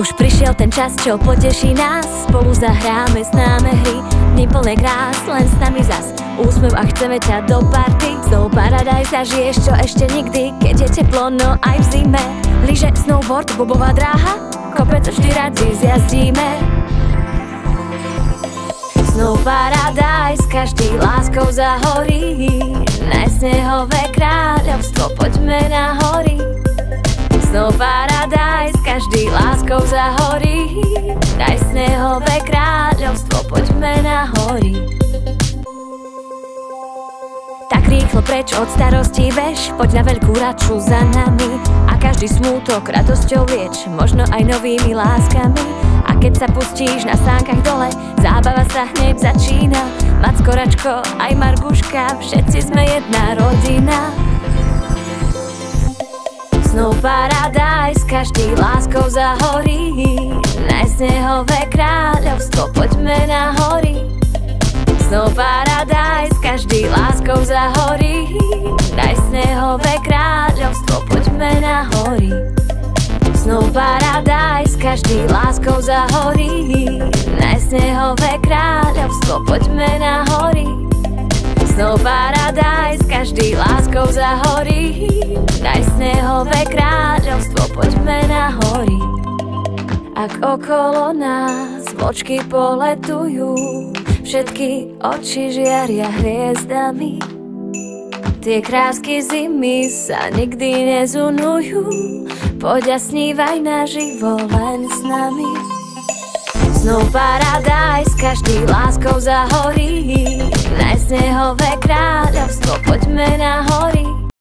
Už prišiel ten čas, čo poteší nás. Spolu zahráme, známe hry Dni plné krás, len s nami zas Úsmev a chceme ťa do party. Znovu paradise zažiješ, čo ešte nikdy. Keď je teplo, no aj v zime. Lyže, snowboard, bobová dráha. Kopec vždy radi zjazdíme. Snow paradise, každý láskou zahorí. Najsnehové kráľovstvo, poďme na každý láskou zahorí. Najsnehové kráľovstvo, poďme na hory. Tak rýchlo preč od starosti veš Poď na veľkú radšu za nami. A každý smútok radosťou lieč Možno aj novými láskami. A keď sa pustíš na sánkach dole Zábava sa hneď začína. Macko, Račko, aj Marguška Všetci sme jedna rodina Snow Paradise, každý láskou zahorí. Najsnehové kráľovstvo, poďme na hory. Snow Paradise, každý láskou zahorí. Daj snehové kráľovstvo, poďme na hory. Snow Paradise, každý láskou zahorí. Daj snehové kráľovstvo, poďme na hory. Snow Paradise, každý láskou zahorí snehové kráľovstvo, poďme na hory. Ak okolo nás vločky poletujú Všetky oči žiaria hviezdami. Tie krásky zimy sa nikdy nezunujú Poď a snívaj naživo len s nami. Snow paradise, každý láskou zahorí Najsnehové kráľovstvo, poďme na hory